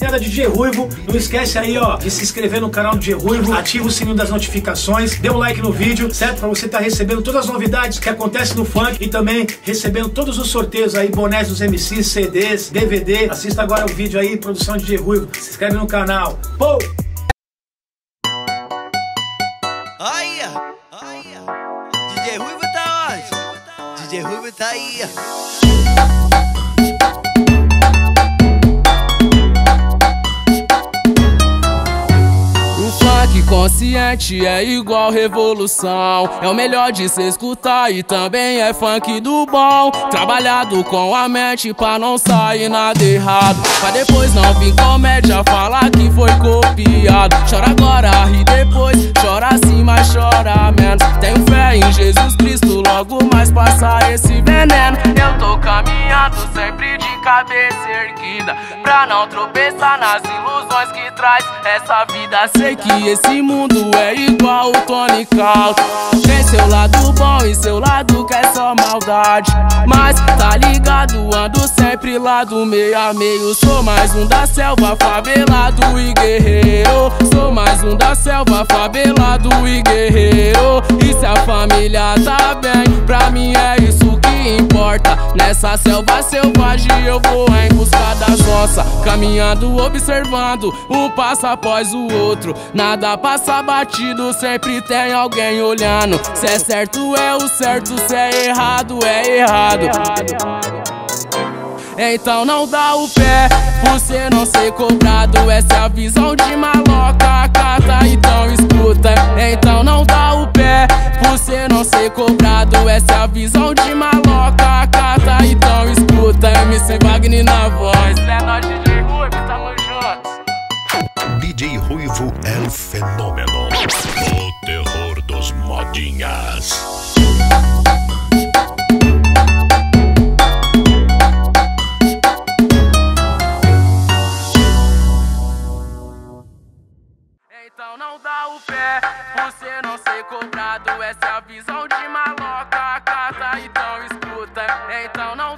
Rapaziada DJ Ruivo, não esquece aí, ó, de se inscrever no canal do DJ Ruivo, ativa o sininho das notificações, dê um like no vídeo, certo? Pra você estar tá recebendo todas as novidades que acontecem no funk e também recebendo todos os sorteios aí, bonés dos MCs, CDs, DVD. Assista agora o vídeo aí, produção DJ Ruivo. Se inscreve no canal. Pô! Olha, olha, DJ Ruivo tá onde? DJ Ruivo tá aí. Consciente é igual revolução. É o melhor de se escutar e também é funk do bom. Trabalhado com a mente pra não sair nada errado. Pra depois não vir comédia falar que foi copiado. Chora agora, ri depois. Chora assim, mas chora menos. Tenho fé em Jesus Cristo, logo mais passar esse veneno. Eu tô caminhando sempre de cabeça erguida. Pra não tropeçar nas ilusões que traz essa vida. Sei que esse mundo é igual o Tony Caldo. Tem seu lado bom e seu lado que é só maldade. Mas tá ligado, ando sempre lá do meio a meio. Sou mais um da selva, favelado e guerreiro. Sou mais um da selva, favelado e guerreiro. E se a família tá bem, pra mim é isso que importa. Nessa selva selvagem eu vou em busca das onças. Caminhando, observando, um passo após o outro. Nada passa batido, sempre tem alguém olhando. Se é certo, é o certo, se é errado, é errado. Então não dá o pé, você não ser cobrado. Essa é a visão de maloca, ser cobrado. Essa visão de maloca, cata, então escuta. MC Wagner na voz. É nós DJ Ruivo, tamo junto. DJ Ruivo é o fenômeno. O terror dos modinhas. Então não dá o pé, você não ser cobrado. Essa é a visão de. They don't know.